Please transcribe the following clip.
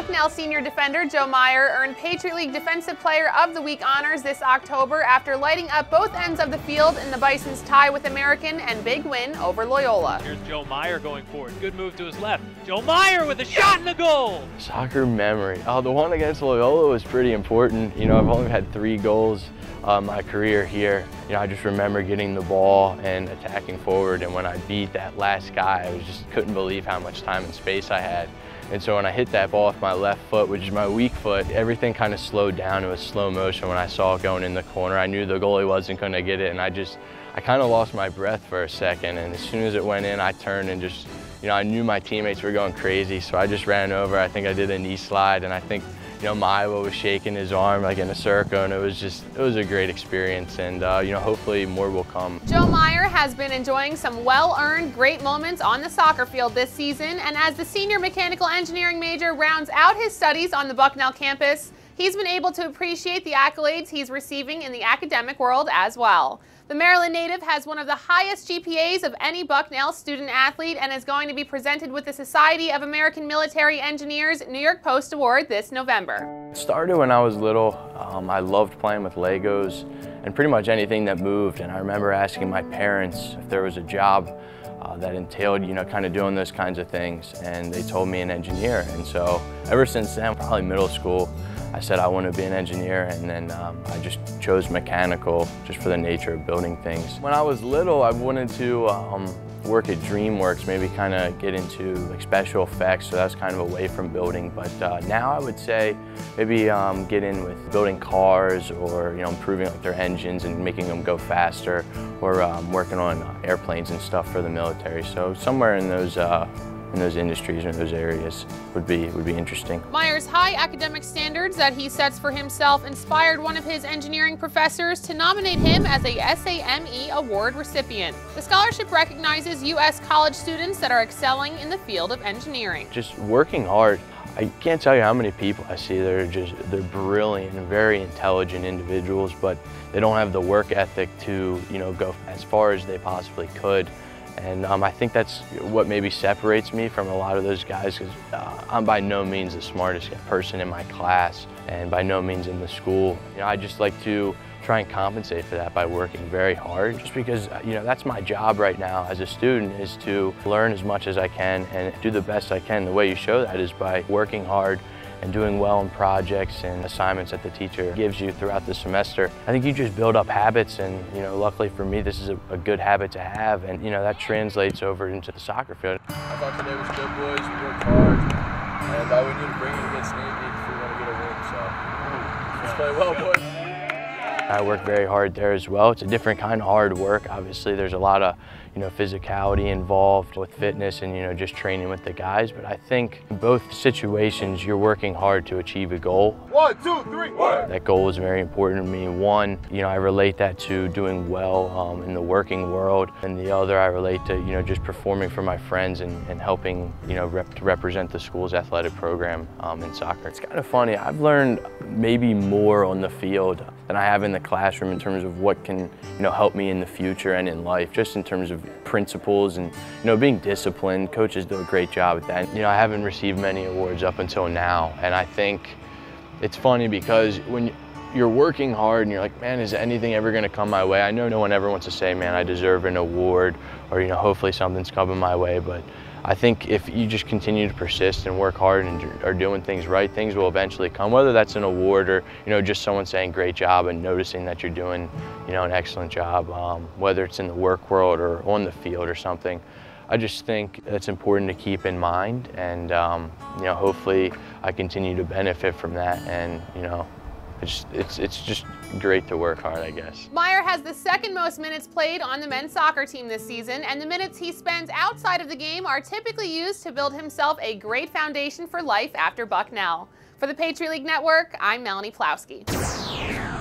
Bucknell senior defender Joe Meyer earned Patriot League Defensive Player of the Week honors this October after lighting up both ends of the field in the Bison's tie with American and big win over Loyola. Here's Joe Meyer going forward. Good move to his left. Joe Meyer with a shot in the goal. Soccer memory. Oh, the one against Loyola was pretty important. You know, I've only had three goals uh, my career here. You know, I just remember getting the ball and attacking forward, and when I beat that last guy, I just couldn't believe how much time and space I had. And so when I hit that ball with my left foot, which is my weak foot, everything kind of slowed down. It was slow motion when I saw it going in the corner. I knew the goalie wasn't going to get it, and I just, I kind of lost my breath for a second. And as soon as it went in, I turned and just, you know, I knew my teammates were going crazy, so I just ran over. I think I did a knee slide, and I think you know, Maiwa was shaking his arm like in a circle, and it was just, it was a great experience, and uh, you know, hopefully more will come. Joe Meyer has been enjoying some well-earned great moments on the soccer field this season, and as the senior mechanical engineering major rounds out his studies on the Bucknell campus, he's been able to appreciate the accolades he's receiving in the academic world as well. The Maryland native has one of the highest GPAs of any Bucknell student athlete and is going to be presented with the Society of American Military Engineers New York Post Award this November. It started when I was little. Um, I loved playing with Legos and pretty much anything that moved. And I remember asking my parents if there was a job uh, that entailed, you know, kind of doing those kinds of things. And they told me an engineer. And so ever since then, probably middle school, I said I want to be an engineer and then um, I just chose mechanical just for the nature of building things. When I was little, I wanted to um, work at DreamWorks, maybe kind of get into like special effects, so that's kind of away from building. But uh, now I would say maybe um, get in with building cars or you know improving like their engines and making them go faster, or um, working on airplanes and stuff for the military. So somewhere in those uh, in those industries or those areas would be would be interesting. Meyer's high academic standards that he sets for himself inspired one of his engineering professors to nominate him as a SAME award recipient. The scholarship recognizes U.S. college students that are excelling in the field of engineering. Just working hard. I can't tell you how many people I see that are just, they're brilliant and very intelligent individuals, but they don't have the work ethic to, you know, go as far as they possibly could. And um, I think that's what maybe separates me from a lot of those guys because uh, I'm by no means the smartest person in my class and by no means in the school. You know, I just like to try and compensate for that by working very hard just because uh, you know that's my job right now as a student is to learn as much as I can and do the best I can. The way you show that is by working hard and doing well in projects and assignments that the teacher gives you throughout the semester. I think you just build up habits and, you know, luckily for me, this is a, a good habit to have and, you know, that translates over into the soccer field. I thought today was good, boys. We worked hard and uh, we need to bring it against Navy if we want to get a win, so let's play well, boys. I work very hard there as well. It's a different kind of hard work. Obviously, there's a lot of you know, physicality involved with fitness and, you know, just training with the guys. But I think in both situations, you're working hard to achieve a goal. One, two, three, one. That goal is very important to me. One, you know, I relate that to doing well um, in the working world. And the other, I relate to, you know, just performing for my friends and, and helping, you know, rep to represent the school's athletic program um, in soccer. It's kind of funny. I've learned maybe more on the field than I have in the classroom in terms of what can, you know, help me in the future and in life, just in terms of principles and, you know, being disciplined. Coaches do a great job at that. You know, I haven't received many awards up until now, and I think it's funny because when you're working hard and you're like, man, is anything ever gonna come my way? I know no one ever wants to say, man, I deserve an award or, you know, hopefully something's coming my way, but I think if you just continue to persist and work hard and are doing things right, things will eventually come, whether that's an award or, you know, just someone saying great job and noticing that you're doing, you know, an excellent job, um, whether it's in the work world or on the field or something. I just think it's important to keep in mind and, um, you know, hopefully I continue to benefit from that and, you know, it's, it's, it's just great to work hard, I guess. Meyer has the second most minutes played on the men's soccer team this season, and the minutes he spends outside of the game are typically used to build himself a great foundation for life after Bucknell. For the Patriot League Network, I'm Melanie Pellowski.